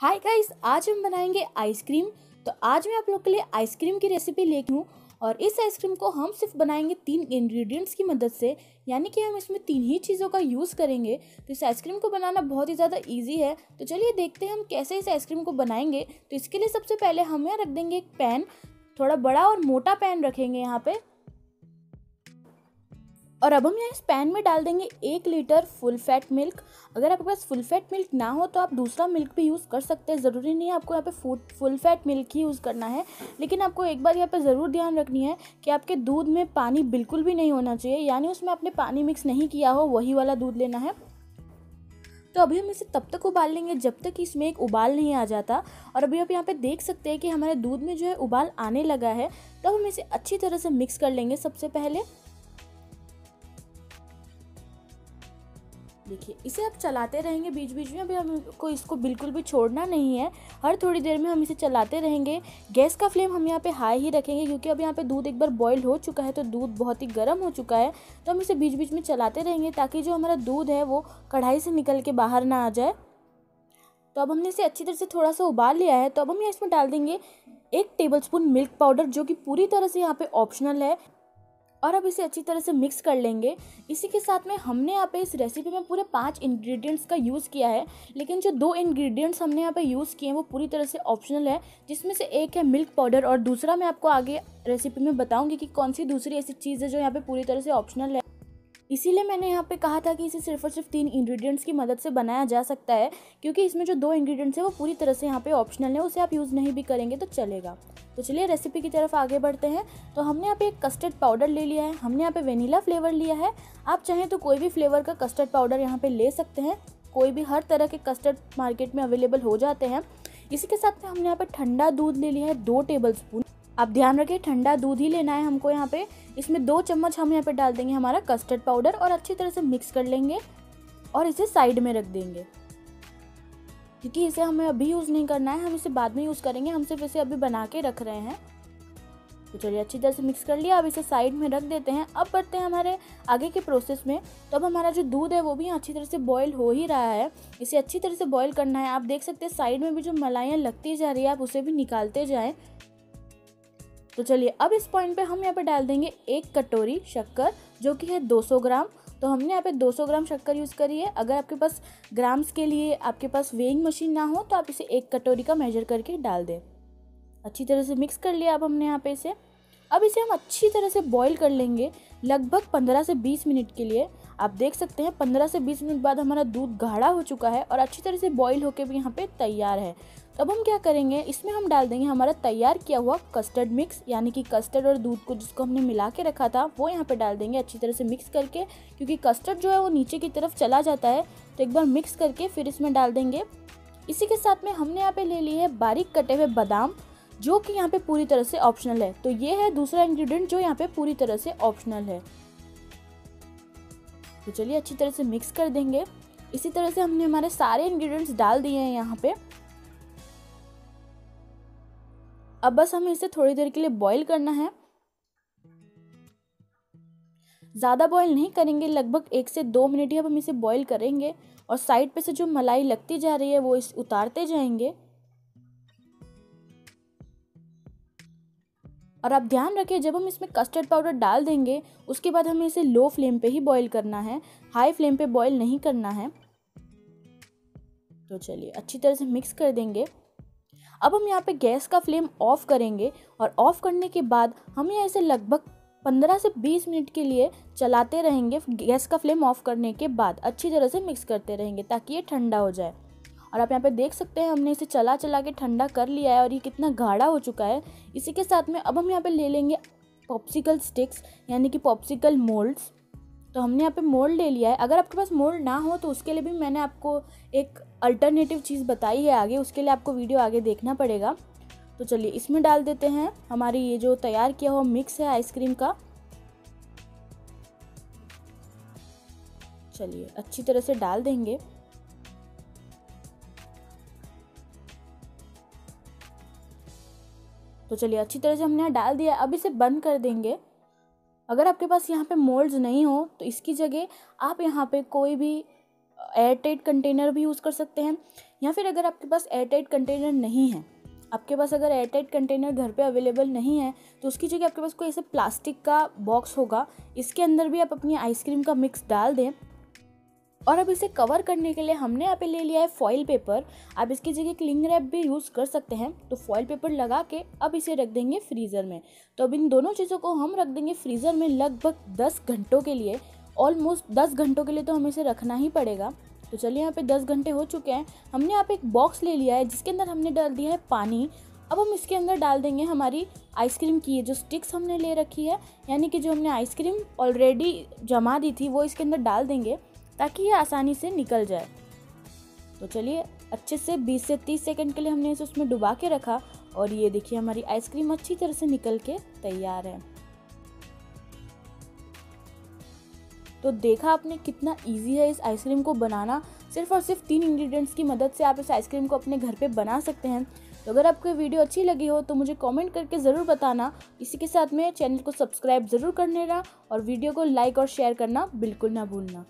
Hi guys आज हम बनाएँगे आइसक्रीम तो आज मैं आप लोग के लिए आइसक्रीम की रेसिपी लेके हूँ और इस आइसक्रीम को हम सिर्फ़ बनाएँगे तीन इंग्रेडिएंट्स की मदद से, यानी कि हम इसमें तीन ही चीज़ों का यूज़ करेंगे। तो इस आइसक्रीम को बनाना बहुत ही ज़्यादा इजी है। तो चलिए देखते हैं हम कैसे इस आइसक्रीम को बनाएँगे। तो इसके लिए सबसे पहले हम यहाँ रख देंगे एक पैन थोड़ा बड़ा और मोटा पैन रखेंगे यहाँ पे। और अब हम यहाँ इस पैन में डाल देंगे एक लीटर फुल फैट मिल्क अगर आपके पास फुल फैट मिल्क ना हो तो आप दूसरा मिल्क भी यूज़ कर सकते हैं। ज़रूरी नहीं है आपको यहाँ पे फ़ूड फुल फैट मिल्क ही यूज़ करना है। लेकिन आपको एक बार यहाँ पे ज़रूर ध्यान रखनी है कि आपके दूध में पानी बिल्कुल भी नहीं होना चाहिए। यानी उसमें आपने पानी मिक्स नहीं किया हो, वही वाला दूध लेना है। तो अभी हम इसे तब तक उबाल लेंगे जब तक इसमें एक उबाल नहीं आ जाता। और अभी आप यहाँ पे देख सकते हैं कि हमारे दूध में जो है उबाल आने लगा है। तो हम इसे अच्छी तरह से मिक्स कर लेंगे सबसे पहले। देखिए, इसे आप चलाते रहेंगे बीच बीच में, अभी हमको इसको बिल्कुल भी छोड़ना नहीं है। हर थोड़ी देर में हम इसे चलाते रहेंगे। गैस का फ्लेम हम यहाँ पे हाई ही रखेंगे, क्योंकि अब यहाँ पे दूध एक बार बॉईल हो चुका है तो दूध बहुत ही गर्म हो चुका है तो हम इसे बीच बीच में चलाते रहेंगे ताकि जो हमारा दूध है, वो कढ़ाई से निकल के बाहर ना आ जाए। तो अब हमने इसे अच्छी तरह से थोड़ा सा उबाल लिया है तो अब हम इसमें डाल देंगे एक टेबल मिल्क पाउडर, जो कि पूरी तरह से यहाँ पे ऑप्शनल है। और अब इसे अच्छी तरह से मिक्स कर लेंगे। इसी के साथ में हमने यहाँ पे इस रेसिपी में पूरे पाँच इंग्रेडिएंट्स का यूज़ किया है, लेकिन जो दो इंग्रेडिएंट्स हमने यहाँ पे यूज़ किए हैं, वो पूरी तरह से ऑप्शनल है, जिसमें से एक है मिल्क पाउडर और दूसरा मैं आपको आगे रेसिपी में बताऊँगी कि कौन सी दूसरी ऐसी चीज़ है जो यहाँ पर पूरी तरह से ऑप्शनल है। इसीलिए मैंने यहाँ पे कहा था कि इसे सिर्फ़ और सिर्फ़ तीन इंग्रेडिएंट्स की मदद से बनाया जा सकता है, क्योंकि इसमें जो दो इंग्रेडिएंट्स हैं वो पूरी तरह से यहाँ पे ऑप्शनल है, उसे आप यूज़ नहीं भी करेंगे तो चलेगा। तो चलिए रेसिपी की तरफ़ आगे बढ़ते हैं। तो हमने यहाँ पे एक कस्टर्ड पाउडर ले लिया है, हमने यहाँ पे वेनीला फ्लेवर लिया है। आप चाहें तो कोई भी फ्लेवर का कस्टर्ड पाउडर यहाँ पे ले सकते हैं, कोई भी हर तरह के कस्टर्ड मार्केट में अवेलेबल हो जाते हैं। इसी के साथ में हमने यहाँ पे ठंडा दूध ले लिया है, दो टेबल स्पून आप ध्यान रखें ठंडा दूध ही लेना है हमको यहाँ पे। इसमें दो चम्मच हम यहाँ पे डाल देंगे हमारा कस्टर्ड पाउडर और अच्छी तरह से मिक्स कर लेंगे और इसे साइड में रख देंगे। क्योंकि इसे हमें अभी यूज़ नहीं करना है, हम इसे बाद में यूज़ करेंगे, हम सिर्फ़ इसे अभी बना के रख रहे हैं। तो चलिए अच्छी तरह से मिक्स कर लिया, अब इसे साइड में रख देते हैं। अब बढ़ते हैं हमारे आगे के प्रोसेस में। तो अब हमारा जो दूध है वो भी अच्छी तरह से बॉईल हो ही रहा है। इसे अच्छी तरह से बॉईल करना है। आप देख सकते हैं साइड में भी जो मलाइयाँ लगती जा रही है, आप उसे भी निकालते जाएँ। तो चलिए, अब इस पॉइंट पे हम यहाँ पे डाल देंगे एक कटोरी शक्कर, जो कि है 200 ग्राम। तो हमने यहाँ पे 200 ग्राम शक्कर यूज़ करी है। अगर आपके पास ग्राम्स के लिए आपके पास वेइंग मशीन ना हो तो आप इसे एक कटोरी का मेजर करके डाल दें। अच्छी तरह से मिक्स कर लिया अब हमने यहाँ पे इसे। अब इसे हम अच्छी तरह से बॉईल कर लेंगे लगभग 15 से 20 मिनट के लिए। आप देख सकते हैं 15 से 20 मिनट बाद हमारा दूध गाढ़ा हो चुका है और अच्छी तरह से बॉईल होकर भी यहाँ पे तैयार है। अब हम क्या करेंगे? इसमें हम डाल देंगे हमारा तैयार किया हुआ कस्टर्ड मिक्स यानी कि कस्टर्ड और दूध को जिसको हमने मिला के रखा था, वो यहाँ पे डाल देंगे अच्छी तरह से मिक्स करके, क्योंकि कस्टर्ड जो है वो नीचे की तरफ़ चला जाता है तो एक बार मिक्स करके फिर इसमें डाल देंगे। इसी के साथ में हमने यहाँ पे ले लिए है बारीक कटे हुए बादाम, जो कि यहाँ पे पूरी तरह से ऑप्शनल है। तो ये है दूसरा इंग्रेडिएंट जो यहाँ पे पूरी तरह से ऑप्शनल है। तो चलिए अच्छी तरह से मिक्स कर देंगे। इसी तरह से हमने हमारे सारे इंग्रेडिएंट्स डाल दिए हैं यहाँ पे। अब बस हमें इसे थोड़ी देर के लिए बॉईल करना है। ज़्यादा बॉईल नहीं करेंगे, लगभग एक से दो मिनट ही अब हम इसे बॉईल करेंगे और साइड पे से जो मलाई लगती जा रही है वो इस उतारते जाएँगे। और आप ध्यान रखें जब हम इसमें कस्टर्ड पाउडर डाल देंगे, उसके बाद हमें इसे लो फ्लेम पे ही बॉईल करना है। हाई फ्लेम पे बॉईल नहीं करना है। तो चलिए, अच्छी तरह से मिक्स कर देंगे। अब हम यहाँ पे गैस का फ्लेम ऑफ़ करेंगे और ऑफ़ करने के बाद हम यहाँ इसे लगभग 15 से 20 मिनट के लिए चलाते रहेंगे गैस का फ्लेम ऑफ़ करने के बाद, अच्छी तरह से मिक्स करते रहेंगे ताकि ये ठंडा हो जाए। और आप यहाँ पे देख सकते हैं हमने इसे चला चला के ठंडा कर लिया है और ये कितना गाढ़ा हो चुका है। इसी के साथ में अब हम यहाँ पे ले लेंगे पॉप्सिकल स्टिक्स यानी कि पॉप्सिकल मोल्ड्स तो हमने यहाँ पे मोल्ड ले लिया है। अगर आपके पास मोल्ड ना हो तो उसके लिए भी मैंने आपको एक अल्टरनेटिव चीज़ बताई है आगे। उसके लिए आपको वीडियो आगे देखना पड़ेगा। तो चलिए, इसमें डाल देते हैं। हमारी ये जो तैयार किया हुआ मिक्स है आइसक्रीम का। चलिए, अच्छी तरह से डाल देंगे। तो चलिए, अच्छी तरह से हमने यहाँ डाल दिया। अब इसे बंद कर देंगे। अगर आपके पास यहाँ पे मोल्ड्स नहीं हो तो इसकी जगह आप यहाँ पे कोई भी एयर टाइट कंटेनर भी यूज़ कर सकते हैं। या फिर अगर आपके पास एयर टाइट कंटेनर नहीं है, आपके पास अगर एयर टाइट कंटेनर घर पे अवेलेबल नहीं है तो उसकी जगह आपके पास कोई ऐसे प्लास्टिक का बॉक्स होगा। इसके अंदर भी आप अपनी आइसक्रीम का मिक्स डाल दें। और अब इसे कवर करने के लिए हमने यहाँ पे ले लिया है फॉइल पेपर आप इसकी जगह क्लिंग रैप भी यूज़ कर सकते हैं. तो फॉइल पेपर लगा के अब इसे रख देंगे फ्रीज़र में. तो अब इन दोनों चीज़ों को हम रख देंगे फ्रीज़र में लगभग दस घंटों के लिए. ऑलमोस्ट दस घंटों के लिए तो हमें इसे रखना ही पड़ेगा. तो चलिए यहाँ पे दस घंटे हो चुके हैं. हमने यहाँ पे एक बॉक्स ले लिया है जिसके अंदर हमने डाल दिया है पानी. अब हम इसके अंदर डाल देंगे हमारी आइसक्रीम की जो स्टिक्स हमने ले रखी है. यानी कि जो हमने आइसक्रीम ऑलरेडी जमा दी थी, वो इसके अंदर डाल देंगे. ताकि ये आसानी से निकल जाए। तो चलिए, अच्छे से 20 से 30 सेकंड के लिए हमने इसे उसमें डुबा के रखा और ये देखिए हमारी आइसक्रीम अच्छी तरह से निकल के तैयार है। तो देखा आपने कितना इजी है इस आइसक्रीम को बनाना। सिर्फ़ और सिर्फ़ तीन इंग्रेडिएंट्स की मदद से आप इस आइसक्रीम को अपने घर पे बना सकते हैं। तो अगर आपको वीडियो अच्छी लगी हो तो मुझे कमेंट करके ज़रूर बताना। इसी के साथ में चैनल को सब्सक्राइब ज़रूर करने रहा और वीडियो को लाइक और शेयर करना बिल्कुल ना भूलना।